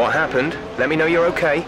What happened? Let me know you're okay.